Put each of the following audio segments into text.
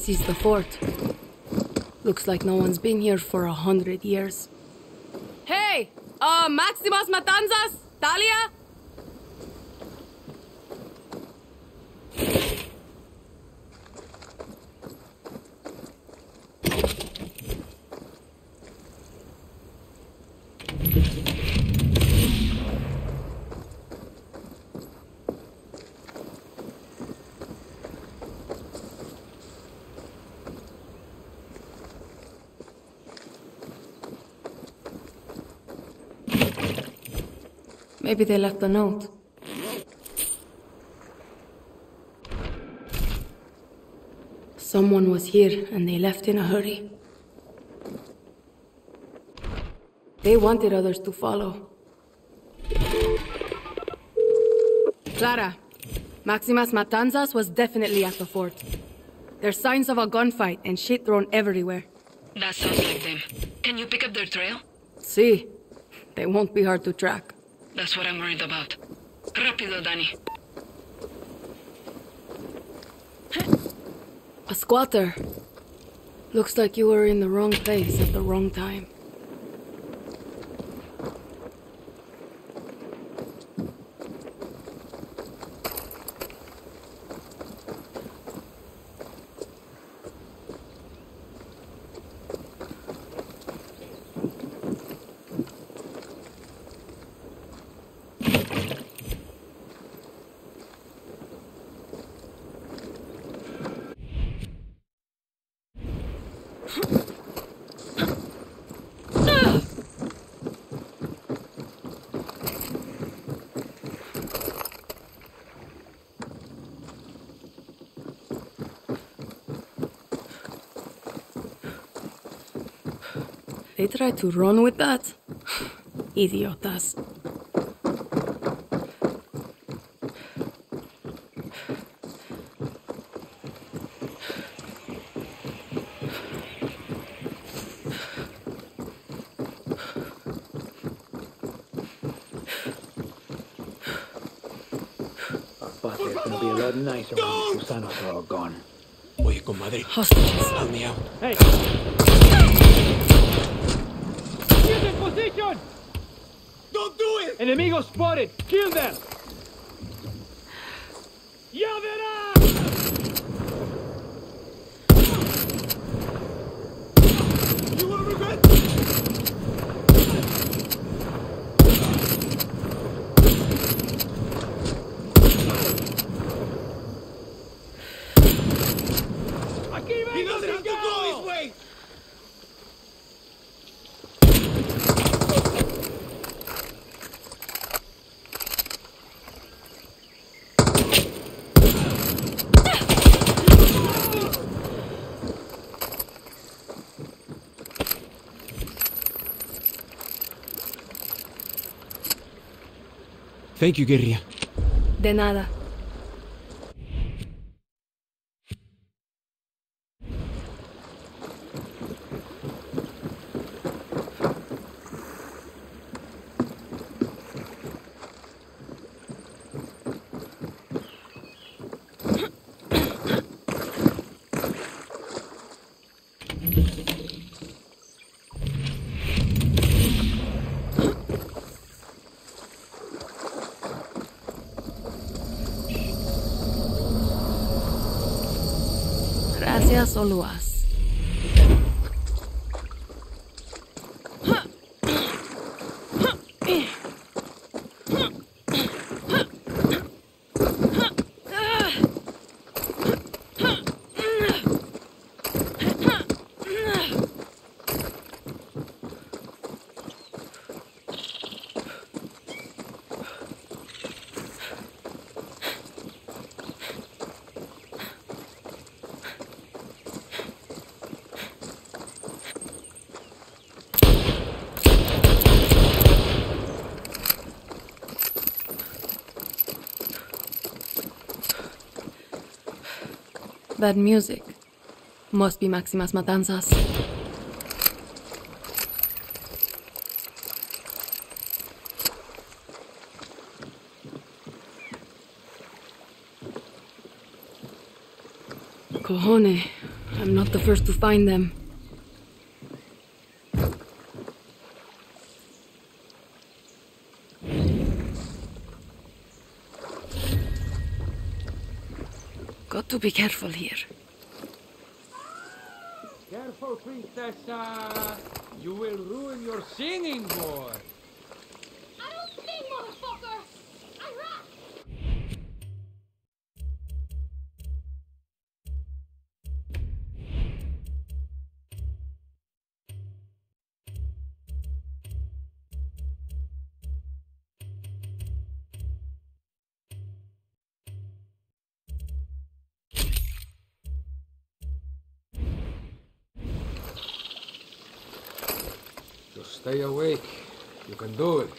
This is the fort. Looks like no one's been here for a hundred years. Hey! Uh, Maximas Matanzas? Talia? Maybe they left a note. Someone was here and they left in a hurry. They wanted others to follow. Clara, Maximas Matanzas was definitely at the fort. There's signs of a gunfight and shit thrown everywhere. That sounds like them. Can you pick up their trail? See, they won't be hard to track. That's what I'm worried about. Rápido, Danny. A squatter. Looks like you were in the wrong place at the wrong time. They tried to run with that? Idiotas. But it's gonna be a lot nicer when the Gusanos are all gone. Oye, comadre, Hostages. help me out. Hey! Get in position! Don't do it! Enemigos spotted! Kill them! Ya verás! You will regret Thank you, guerrilla. De nada. Gracias, Oluas. That music must be Maximas Matanzas. Cojone. I'm not the first to find them. Got to be careful here. Careful, Princessa. You will ruin your singing, boy. Stay awake. You can do it.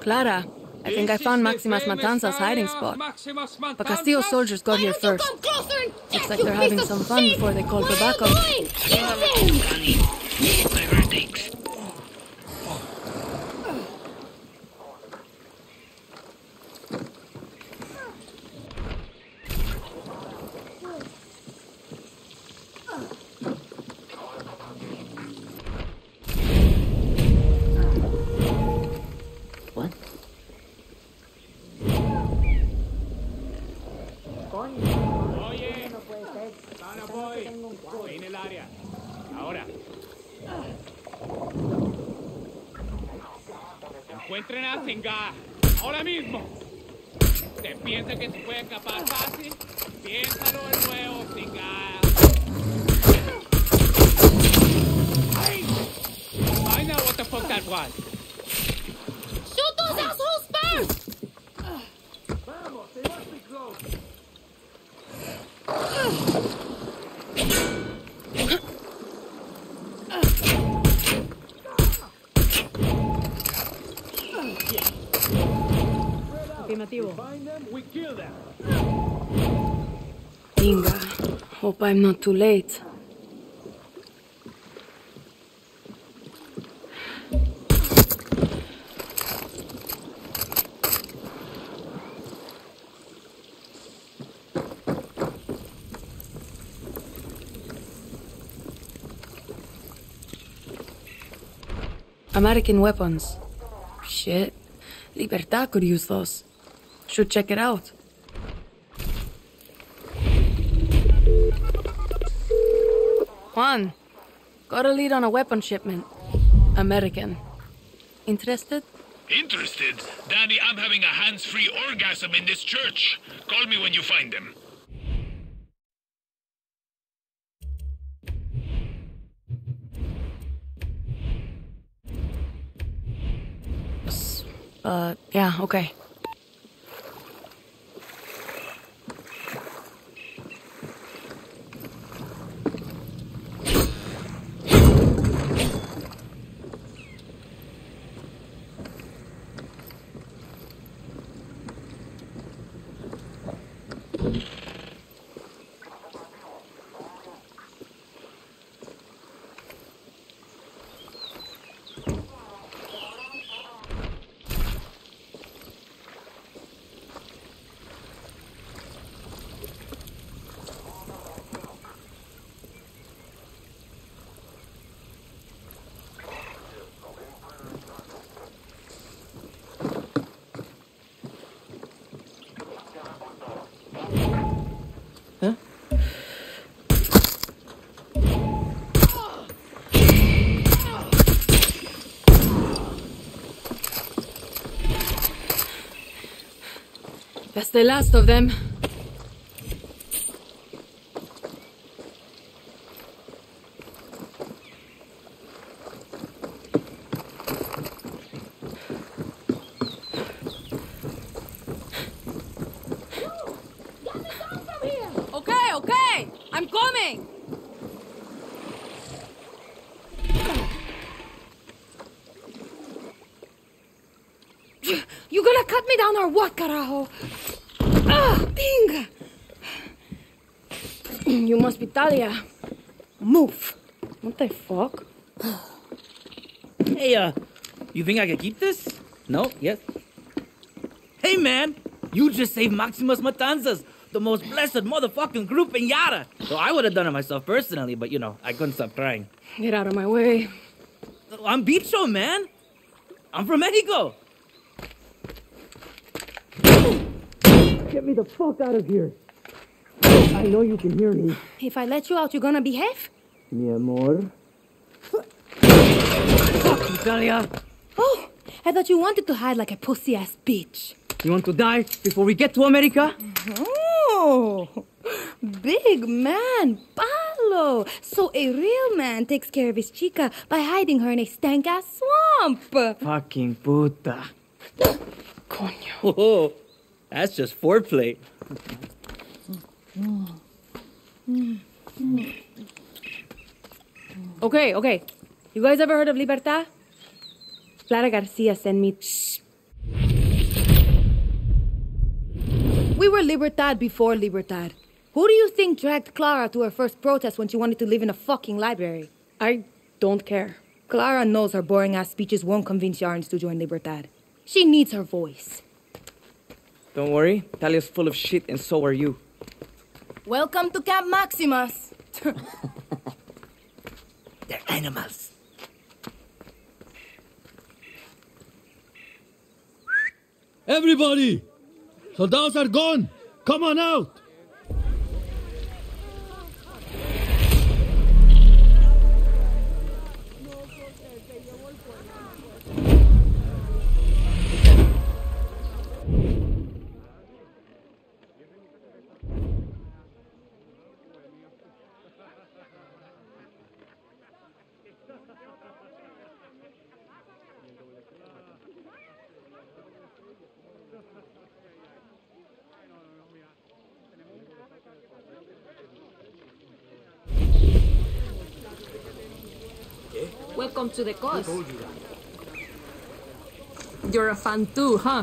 Clara, I think I found Maximas Matanza's hiding spot. Maximus But Castillo soldiers got here Why don't you first. come closer and Looks like they're having some fun before they call for Where are you backup. Encuentren a Singa. Ahora mismo. ¿Te piensa que se puede escapar fácil? Piénsalo de nuevo, Singa. Ay. I know what the fuck that was. Shoot those assholes first! Vamos, they must be close. Inga, hope I'm not too late. American weapons. Shit. Libertad could use those. Should check it out. Juan, got a lead on a weapon shipment. American. Interested? Interested? Danny, I'm having a hands-free orgasm in this church. Call me when you find them. Uh, yeah, okay. That's the last of them. Okay, okay, I'm coming. You gonna cut me down or what, carajo? Ah, pinga! You must be Talia. Move. What the fuck? Hey, uh, you think I can keep this? No? Yes? Hey, man, you just saved Maximas Matanzas, the most blessed motherfucking group in Yara. So I would have done it myself personally, but you know, I couldn't stop crying. Get out of my way. I'm Bicho, man. I'm from Mexico. Get me the fuck out of here. I know you can hear me. If I let you out, you're gonna behave? Mi amor. Fuck you, Talia. Oh, I thought you wanted to hide like a pussy ass bitch. You want to die before we get to America? Oh, big man, Palo. So a real man takes care of his chica by hiding her in a stank ass swamp. Fucking puta. Coño. Oh, oh. That's just foreplay. Okay, okay. You guys ever heard of Libertad? Clara Garcia sent me. Shh. We were Libertad before Libertad. Who do you think dragged Clara to her first protest when she wanted to live in a fucking library? I don't care. Clara knows her boring ass speeches won't convince Yarans to join Libertad. She needs her voice. Don't worry, Talia's full of shit, and so are you. Welcome to Camp Maximus. They're animals. Everybody! Soldados are gone! Come on out! Welcome to the cause. You're a fan too, huh?